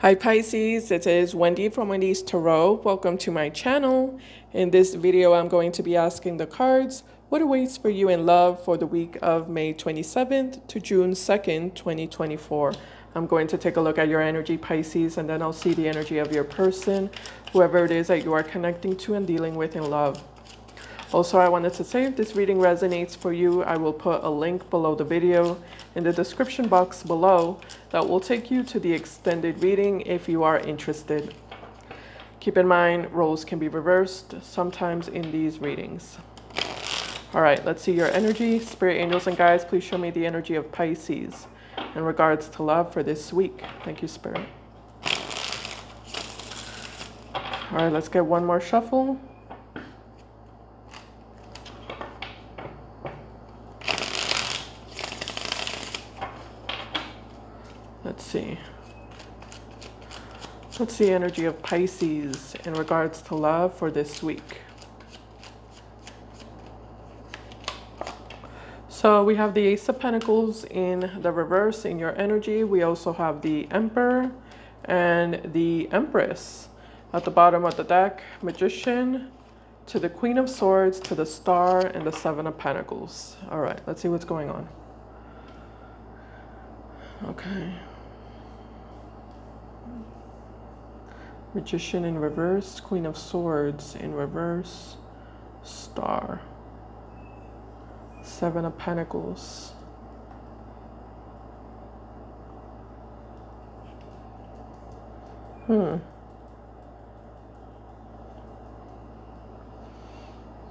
Hi Pisces, it is Wendy from Wendy's Tarot. Welcome to my channel. In this video, I'm going to be asking the cards what awaits for you in love for the week of May 27th to June 2nd, 2024. I'm going to take a look at your energy, Pisces, and then I'll see the energy of your person, whoever it is that you are connecting to and dealing with in love. Also, I wanted to say if this reading resonates for you, I will put a link below the video in the description box below that will take you to the extended reading if you are interested. Keep in mind, roles can be reversed sometimes in these readings. All right, let's see your energy. Spirit angels and guides, please show me the energy of Pisces in regards to love for this week. Thank you, Spirit. All right, let's get one more shuffle. Let's see. What's the energy of Pisces in regards to love for this week? So we have the Ace of Pentacles in the reverse in your energy. We also have the Emperor and the Empress at the bottom of the deck. Magician to the Queen of Swords to the Star and the Seven of Pentacles. All right, let's see what's going on. Okay. Magician in reverse, Queen of Swords in reverse, Star, Seven of Pentacles. Hmm.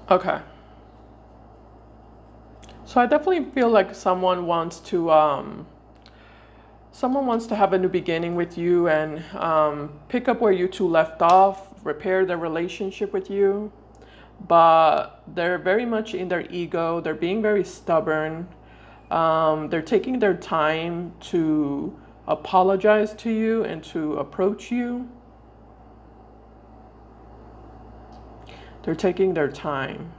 Okay. So I definitely feel like someone wants to um, someone wants to have a new beginning with you and um, pick up where you two left off, repair their relationship with you. But they're very much in their ego, they're being very stubborn. Um, they're taking their time to apologize to you and to approach you. They're taking their time.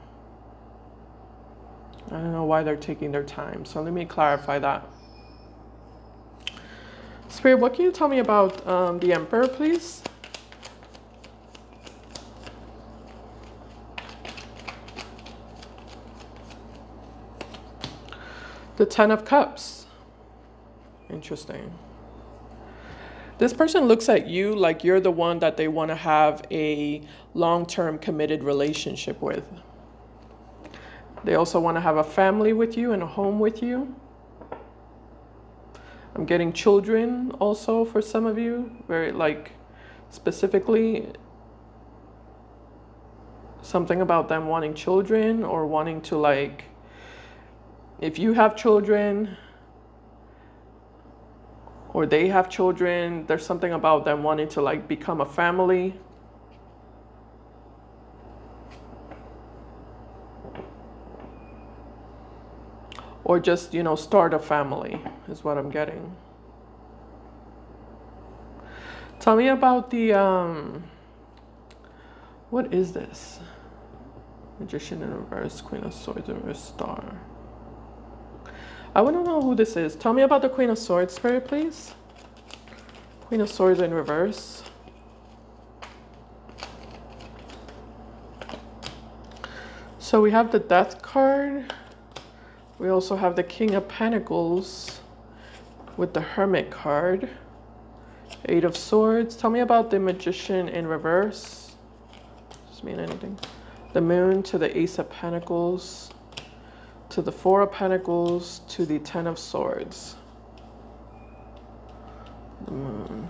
I don't know why they're taking their time. So let me clarify that. Spirit, what can you tell me about um, the Emperor, please? The Ten of Cups. Interesting. This person looks at you like you're the one that they want to have a long-term committed relationship with. They also want to have a family with you and a home with you. I'm getting children also for some of you, very like specifically something about them wanting children or wanting to like if you have children or they have children, there's something about them wanting to like become a family. Or just, you know, start a family is what I'm getting. Tell me about the, um, what is this? Magician in reverse, Queen of Swords in reverse, Star. I want to know who this is. Tell me about the Queen of Swords, Spirit, please. Queen of Swords in reverse. So we have the Death card. We also have the King of Pentacles with the Hermit card. Eight of Swords. Tell me about the Magician in reverse. Does mean anything? The Moon to the Ace of Pentacles. To the Four of Pentacles. To the Ten of Swords. The Moon.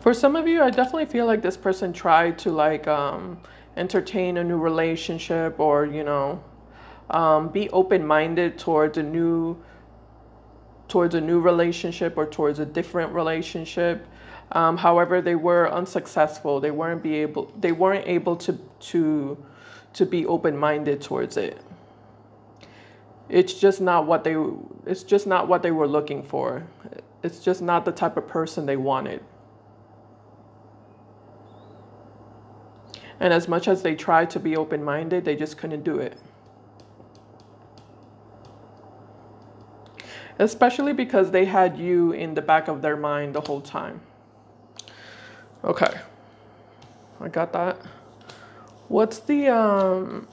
For some of you, I definitely feel like this person tried to like um, entertain a new relationship or, you know, um, be open-minded towards a new towards a new relationship or towards a different relationship. Um, however, they were unsuccessful. They weren't be able they weren't able to to to be open-minded towards it. It's just not what they it's just not what they were looking for. It's just not the type of person they wanted. And as much as they tried to be open minded, they just couldn't do it. Especially because they had you in the back of their mind the whole time. Okay. I got that. What's the, um,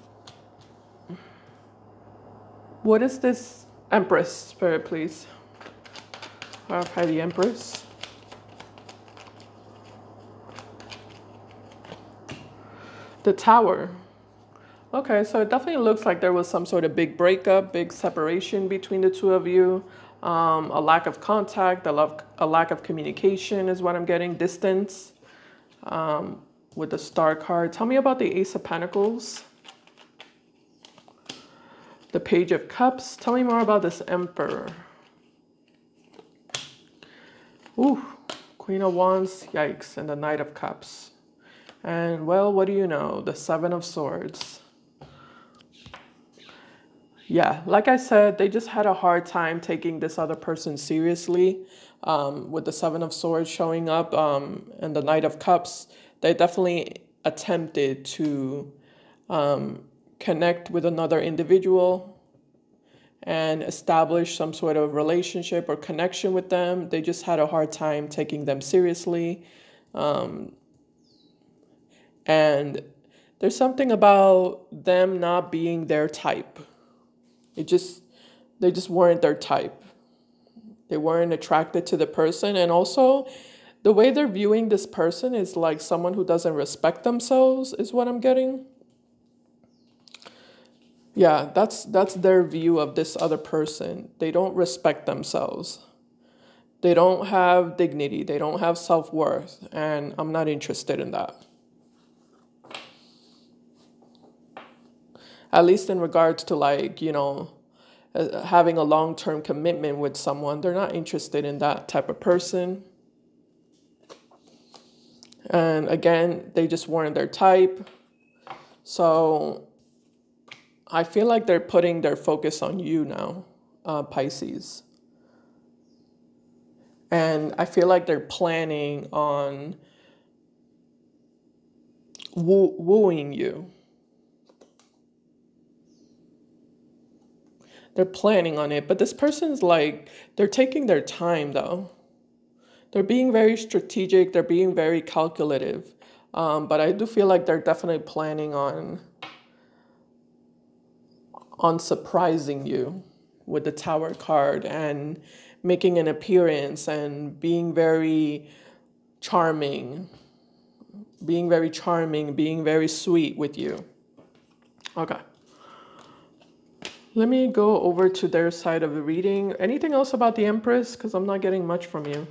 what is this Empress spirit, please? Clarify the Empress. The Tower. Okay, so it definitely looks like there was some sort of big breakup, big separation between the two of you. Um, a lack of contact, a, love, a lack of communication is what I'm getting, distance um, with the star card. Tell me about the Ace of Pentacles. The Page of Cups. Tell me more about this Emperor. Ooh, Queen of Wands, yikes, and the Knight of Cups. And well, what do you know? The Seven of Swords. Yeah, like I said, they just had a hard time taking this other person seriously. Um, with the Seven of Swords showing up um, and the Knight of Cups, they definitely attempted to um, connect with another individual and establish some sort of relationship or connection with them. They just had a hard time taking them seriously. Um, and there's something about them not being their type. It just, they just weren't their type. They weren't attracted to the person. And also, the way they're viewing this person is like someone who doesn't respect themselves, is what I'm getting. Yeah, that's that's their view of this other person. They don't respect themselves. They don't have dignity. They don't have self-worth, and I'm not interested in that. At least in regards to like, you know, uh, having a long term commitment with someone. They're not interested in that type of person. And again, they just weren't their type. So I feel like they're putting their focus on you now, uh, Pisces. And I feel like they're planning on woo- wooing you they're planning on it. But this person's like, they're taking their time though. They're being very strategic, they're being very calculative. Um, but I do feel like they're definitely planning on on surprising you with the tower card and making an appearance and being very charming being very charming being very sweet with you okay let me go over to their side of the reading. Anything else about the Empress? Because I'm not getting much from you.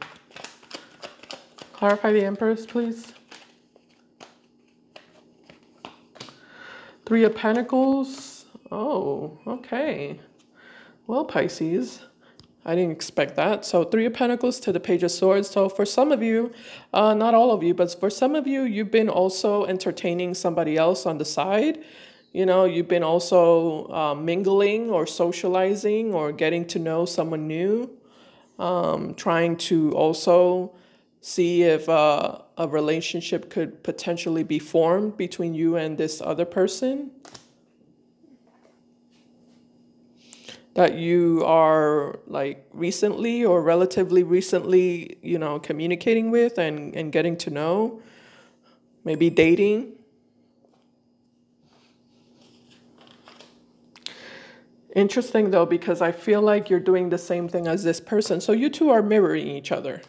Clarify the Empress, please. Three of Pentacles. Oh, okay. Well, Pisces, I didn't expect that. So Three of Pentacles to the Page of Swords. So for some of you, uh, not all of you, but for some of you, you've been also entertaining somebody else on the side you know you've been also uh, mingling or socializing or getting to know someone new um, trying to also see if uh, a relationship could potentially be formed between you and this other person. That you are like recently or relatively recently you know communicating with and, and getting to know maybe dating Interesting though, because I feel like you're doing the same thing as this person. So you two are mirroring each other.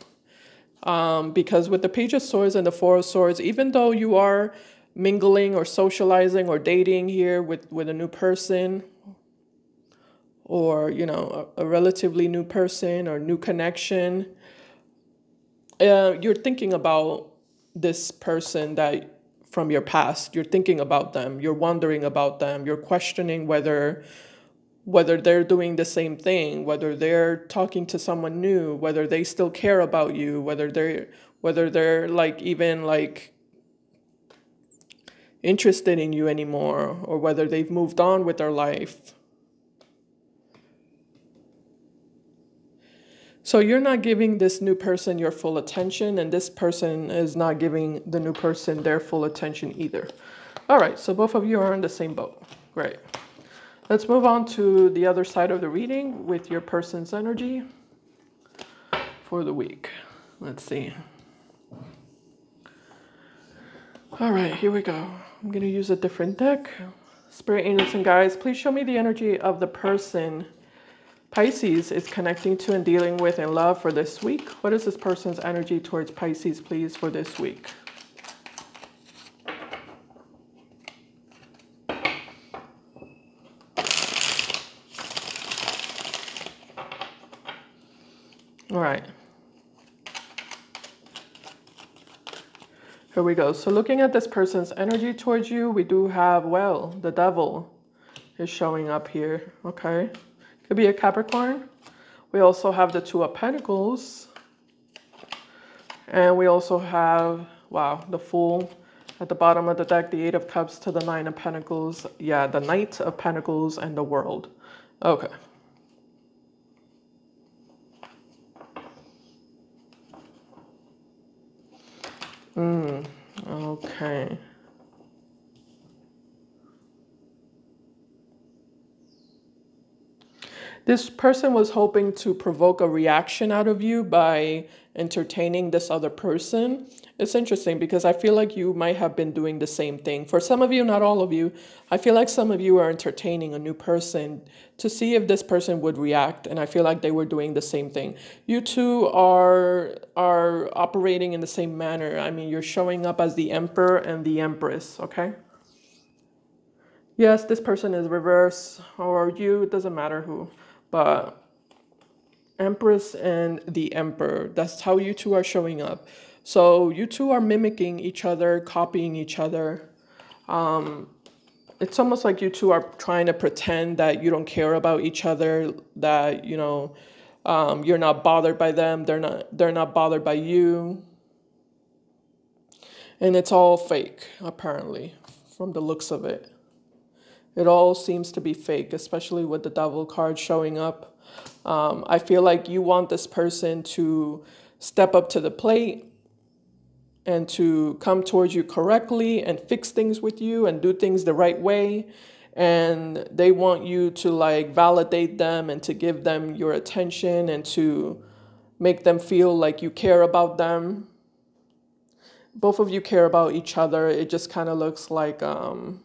Um, because with the Page of Swords and the Four of Swords, even though you are mingling or socializing or dating here with, with a new person, or you know a, a relatively new person or new connection, uh, you're thinking about this person that from your past. You're thinking about them. You're wondering about them. You're questioning whether whether they're doing the same thing, whether they're talking to someone new, whether they still care about you, whether they're whether they're like even like interested in you anymore or whether they've moved on with their life. So you're not giving this new person your full attention and this person is not giving the new person their full attention either. All right, so both of you are in the same boat. Great. Let's move on to the other side of the reading with your person's energy for the week. Let's see. All right, here we go. I'm going to use a different deck. Spirit angels and guides, please show me the energy of the person Pisces is connecting to and dealing with in love for this week. What is this person's energy towards Pisces, please, for this week? Right. Here we go. So looking at this person's energy towards you, we do have, well, the devil is showing up here, okay? Could be a Capricorn. We also have the Two of Pentacles. And we also have, wow, the Fool at the bottom of the deck, the Eight of Cups to the Nine of Pentacles. Yeah, the Knight of Pentacles and the World. Okay. Mm, okay. This person was hoping to provoke a reaction out of you by entertaining this other person. It's interesting because I feel like you might have been doing the same thing. For some of you, not all of you, I feel like some of you are entertaining a new person to see if this person would react. And I feel like they were doing the same thing. You two are, are operating in the same manner. I mean, you're showing up as the emperor and the empress, okay? Yes, this person is reverse or you, it doesn't matter who, but Empress and the Emperor. That's how you two are showing up. So you two are mimicking each other, copying each other. Um, it's almost like you two are trying to pretend that you don't care about each other, that you know um, you're not bothered by them. They're not. They're not bothered by you. And it's all fake, apparently, from the looks of it. It all seems to be fake, especially with the devil card showing up. Um, I feel like you want this person to step up to the plate and to come towards you correctly and fix things with you and do things the right way. And they want you to like validate them and to give them your attention and to make them feel like you care about them. Both of you care about each other. It just kind of looks like um,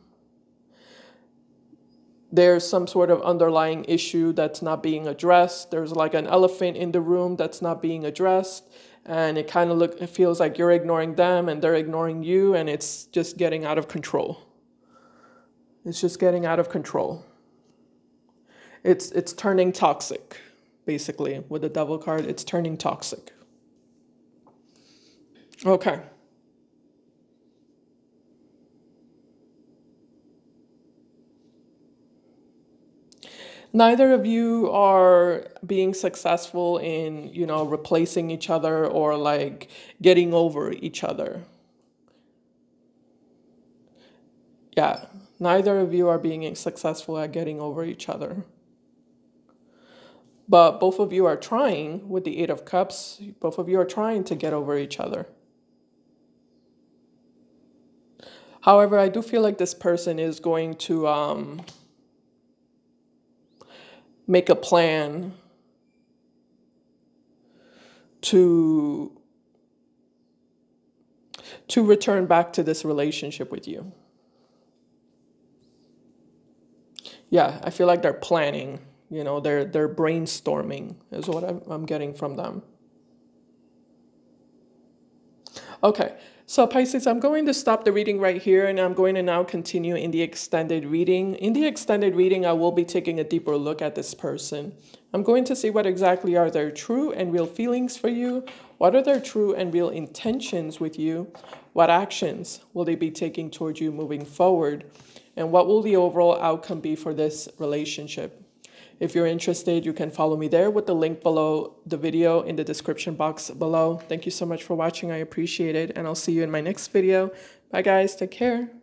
there's some sort of underlying issue that's not being addressed. There's like an elephant in the room that's not being addressed. And it kind of look it feels like you're ignoring them and they're ignoring you and it's just getting out of control. It's just getting out of control. It's it's turning toxic, basically, with the devil card. It's turning toxic. Okay. Neither of you are being successful in you know replacing each other or like getting over each other. Yeah neither of you are being successful at getting over each other. But both of you are trying with the eight of cups both of you are trying to get over each other. However i do feel like this person is going to um, make a plan to to return back to this relationship with you. Yeah, I feel like they're planning, you know, they're they're brainstorming is what I'm, I'm getting from them. Okay, so Pisces, I'm going to stop the reading right here and I'm going to now continue in the extended reading. In the extended reading, I will be taking a deeper look at this person. I'm going to see what exactly are their true and real feelings for you, what are their true and real intentions with you, what actions will they be taking towards you moving forward, and what will the overall outcome be for this relationship. If you're interested, you can follow me there with the link below the video in the description box below. Thank you so much for watching. I appreciate it. And I'll see you in my next video. Bye guys. Take care.